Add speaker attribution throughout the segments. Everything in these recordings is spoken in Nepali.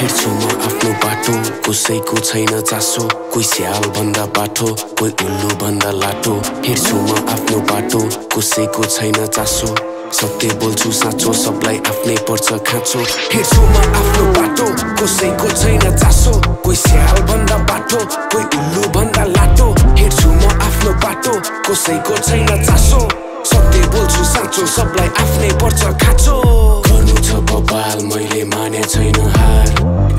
Speaker 1: बाटो। कसैको छैन चासो कोही स्याल भन्दा बाटो कोही उल्लु भन्दा लाटो। हेर्छु म आफ्नो बाटो कसैको छैन चासो। सत्य बोल्छु साँचो सबलाई आफ्नै पर्छ खाँचो। हेर्छु म आफ्नो बाटो कसैको छैन चासो। कोही स्याल भन्दा बाटो कोही उल्लु भन्दा लाटो। हेर्छु म आफ्नो बाटो कसैको छैन चासो। सत्य बोल्छु साँचो सबलाई आफ्नै पर्छ खाँचो। गर्नु छ बबाल मैले माने छैन।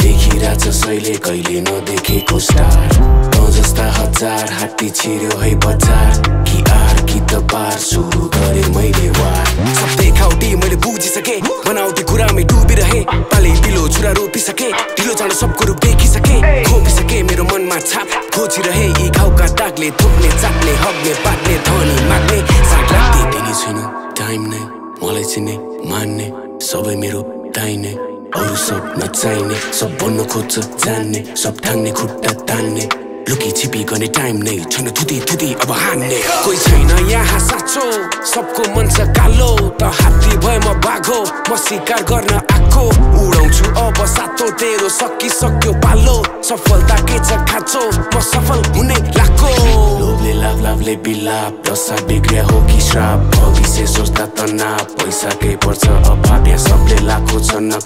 Speaker 1: देखिरहेछ सहिले कहिले नदेखेको स्टार। त जस्ता हजार हात्ती छिर्यो है बजार। कि आर कि त पार सुरु गरे मैले वार। सब देखाउटी मैले बुझिसके। बनाउटी कुरामै डुबिरहे। पाले पिलो छुरा रोपिसके। ढिलो चाँडो सबको रूप देखिसके। खोपिसके मेरो मनमा छाप। खोजिरहे यी घाउका दागले थोक्ने चाट्ने हग्ने पाट्ने धनी माग्ने। साग लाग्ने दिने छैन टाइम नै। मलाई चिन्ने मान्ने। सबै मेरो दाइने अरू सब नचाहिने सब बन्न खोज्छ जान्ने सब ठान्ने खुट्टा तान्ने लुकी छिपी गर्ने टाइम नै छैन थुती थुती अब हान्ने कोही छैन यहाँ साँचो सबको मन छ कालो त हात्ती भए म बाघो म शिकार गर्न आएको उडाउँछु अब सातो तेरो सकिसक्यो पालो सफलता के छ खाँचो म सफल हुने लाको लोभले लाभ लाभले बिलाप दशा बिग्रिया हो कि श्राप भविष्य सोच्दा तनाव पैसाकै पर्छ अभाव यहाँ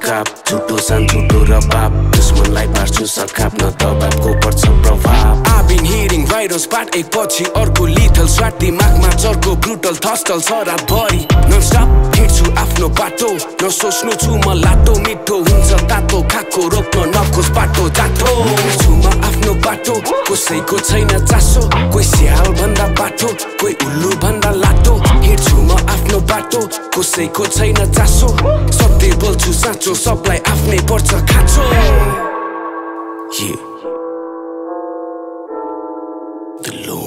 Speaker 1: नकाप झुटो सान झुटो र बाप दुश्मनलाई पार्छु सखाप न दबाबको पर्छ प्रभाव I've been hearing virus बाट एक पछि अर्को लिथल स्वाट दिमागमा चर्को ब्रुटल थस्टल छ रातभरि नन स्टप हिँड्छु आफ्नो बाटो नसोच्नु छु म लाटो मिठो हुन्छ तातो खाएको रोक्न नखोज बाटो जाटो हिँड्छु म आफ्नो बाटो कसैको छैन चासो कोही स्याल भन्दा बाटो कोही उल्लु भन्दा लाटो हिँड्छु जस्तो कसैको छैन चासो सत्य बोल्छु साँचो सबलाई आफ्नै पर्छ खाँचो The Lord.